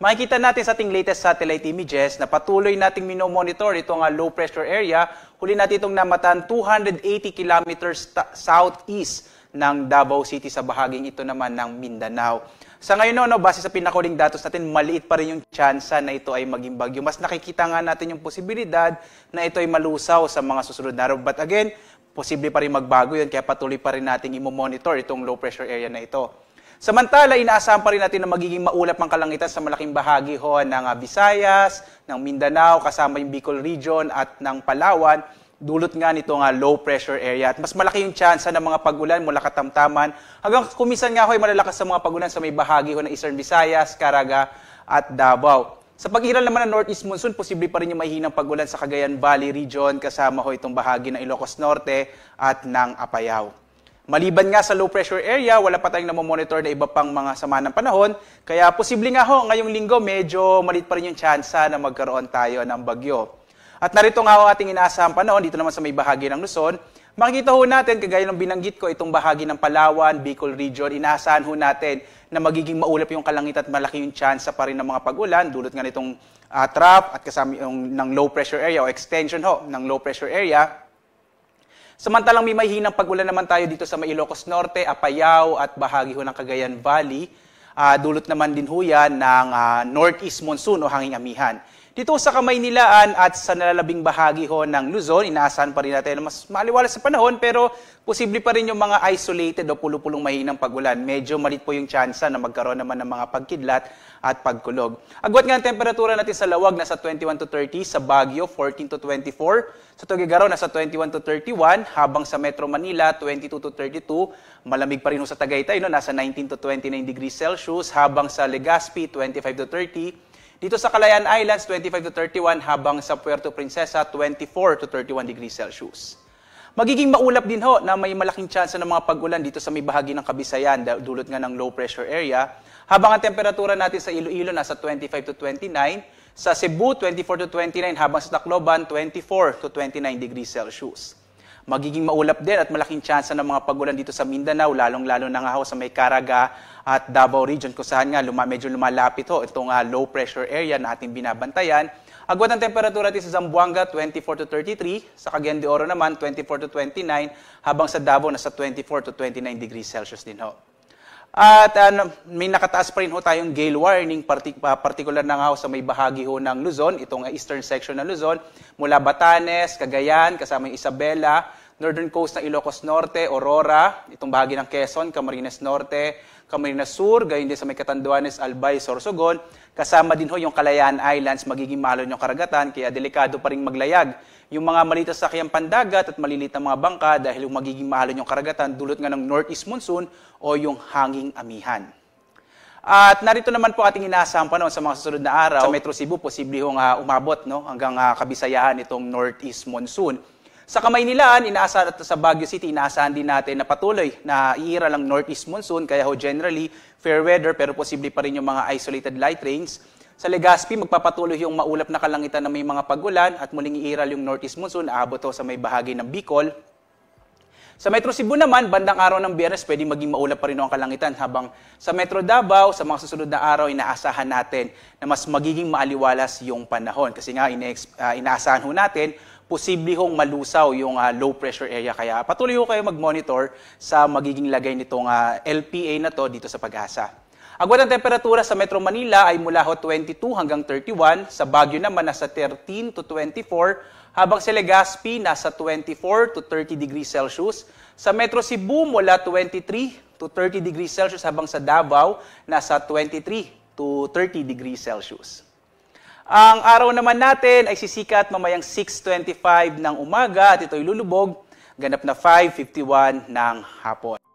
Makikita natin sa ating latest satellite images na patuloy nating minomonitor itong uh, low pressure area. Huli natin itong namatan 280 kilometers southeast ng Davao City sa bahaging ito naman ng Mindanao. Sa ngayon, no, base sa pinakuling datos natin, maliit pa rin yung tsansa na ito ay maging bagyo. Mas nakikita nga natin yung posibilidad na ito ay malusaw sa mga susunod na araw. But again, posible pa rin magbago yun, kaya patuloy pa rin nating imo-monitor itong low pressure area na ito. Samantala, inaasahan pa rin natin na magiging maulap ang kalangitan sa malaking bahagi ho ng uh, Visayas, ng Mindanao, kasama yung Bicol Region at ng Palawan, dulot nga nito nga low pressure area. At mas malaki yung chance ng mga pagulan mula katamtaman. Hanggang kumisan nga ho malalakas sa mga pagulan sa may bahagi ho ng Eastern Visayas, Caraga at Davao. Sa pag-iral naman ng Northeast Monsoon, posible pa rin yung mahinang pagulan sa Cagayan Valley Region kasama ho itong bahagi ng Ilocos Norte at ng Apayao. Maliban nga sa low pressure area, wala pa tayong namomonitor na iba pang mga sama ng panahon. Kaya posible nga ho, ngayong linggo medyo malit pa rin yung tsansa na magkaroon tayo ng bagyo. At narito nga ho ating inaasahang panahon, dito naman sa may bahagi ng Luzon. Makikita ho natin, kagaya ng binanggit ko, itong bahagi ng Palawan, Bicol Region, inaasahan ho natin na magiging maulap yung kalangitan at malaki yung tsansa pa rin ng mga pag-ulan, dulot nga nitong uh, trap at kasama yung ng low pressure area o extension ho ng low pressure area. Samantalang may mahinang pagulan naman tayo dito sa Ilocos Norte, Apayao at bahagi ho ng Cagayan Valley. Uh, dulot naman din ho yan ng uh, northeast monsoon o hanging amihan. Dito sa Kamay Nilaan at sa nalalabing bahagi ho ng Luzon, inaasahan pa rin natin na mas maliwalas sa panahon pero posible pa rin yung mga isolated o pulo-pulong mahinang pagulan. Medyo malit po yung tsansa na magkaroon naman ng mga pagkidlat at pagkulog. Agwat nga ang temperatura natin sa lawag nasa 21 to 30, sa Baguio 14 to 24, sa Tugigaraw nasa 21 to 31, habang sa Metro Manila 22 to 32, malamig pa rin sa Tagaytay no, nasa 19 to 29 degrees Celsius, habang sa Legazpi 25 to 30, dito sa Calayan Islands, 25 to 31, habang sa Puerto Princesa, 24 to 31 degrees Celsius. Magiging maulap din ho na may malaking chance ng mga pag-ulan dito sa may bahagi ng Kabisayan, dulot nga ng low pressure area. Habang ang temperatura natin sa Iloilo nasa 25 to 29, sa Cebu 24 to 29, habang sa Tacloban 24 to 29 degrees Celsius. Magiging maulap din at malaking chance ng mga pagulan dito sa Mindanao, lalong-lalo na nga ho sa may Caraga at Davao region kung saan nga luma, medyo lumalapit ho itong uh, low pressure area na ating binabantayan. Agwat ng temperatura natin sa Zamboanga 24 to 33, sa Cagayan de Oro naman 24 to 29, habang sa Davao nasa 24 to 29 degrees Celsius din ho. At uh, may nakataas pa rin ho tayong gale warning, partic- uh, particular na nga ho sa may bahagi ho ng Luzon, itong uh, eastern section ng Luzon, mula Batanes, Cagayan, kasama yung Isabela, northern coast ng Ilocos Norte, Aurora, itong bahagi ng Quezon, Camarines Norte, Camarines Sur, gayon din sa may Catanduanes, Albay, Sorsogon. Kasama din ho yung Kalayaan Islands, magiging malo yung karagatan, kaya delikado pa rin maglayag. Yung mga malita sa kayang pandagat at malilit na mga bangka dahil yung magiging mahalo yung karagatan dulot nga ng northeast monsoon o yung hanging amihan. At narito naman po ating inaasahang panahon sa mga susunod na araw. Sa Metro Cebu, posible hong uh, umabot no, hanggang uh, kabisayahan itong northeast monsoon. Sa Kamaynilaan, inaasahan at sa Baguio City, inaasahan din natin na patuloy na iira lang northeast monsoon, kaya ho generally fair weather pero posible pa rin yung mga isolated light rains. Sa Legazpi, magpapatuloy yung maulap na kalangitan na may mga pagulan at muling iiral yung northeast monsoon, aabot ho sa may bahagi ng Bicol. Sa Metro Cebu naman, bandang araw ng biyernes, pwede maging maulap pa rin ang kalangitan. Habang sa Metro Davao, sa mga susunod na araw, inaasahan natin na mas magiging maaliwalas yung panahon. Kasi nga, ina- uh, inaasahan ho natin posible hong malusaw yung uh, low pressure area. Kaya patuloy ho kayo mag-monitor sa magiging lagay nitong uh, ah, LPA na to dito sa pag-asa. Agwat ang temperatura sa Metro Manila ay mula ho 22 hanggang 31, sa Baguio naman nasa 13 to 24, habang sa Legazpi nasa 24 to 30 degrees Celsius. Sa Metro Cebu mula 23 to 30 degrees Celsius habang sa Davao nasa 23 to 30 degrees Celsius. Ang araw naman natin ay sisikat mamayang 6.25 ng umaga at ito'y lulubog, ganap na 5.51 ng hapon.